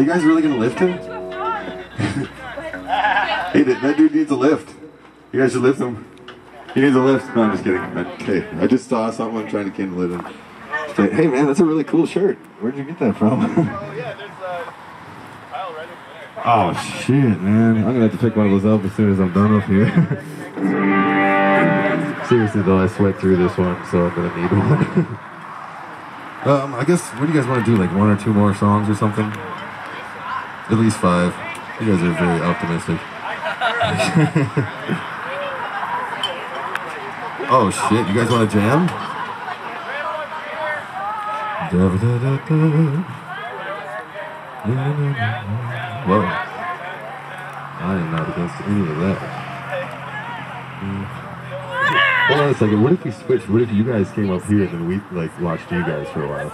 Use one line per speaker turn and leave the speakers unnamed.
you guys really gonna lift him? hey, that, that dude needs a lift. You guys should lift him. He needs a lift. No, I'm just kidding. Okay, I just saw someone trying to kindle it. Hey, man, that's a really cool shirt. Where'd you get that from?
Oh, yeah, there's a pile right
oh shit, man! I'm gonna have to pick one of those up as soon as I'm done up here. Seriously though, I sweat through this one, so I'm gonna need one. um, I guess what do you guys want to do? Like one or two more songs or something? At least five. You guys are very optimistic. oh shit! You guys want to jam? Whoa. I am not against any of that. Hold on a second. What if we switched? What if you guys came up here and then we like watched you guys for a while?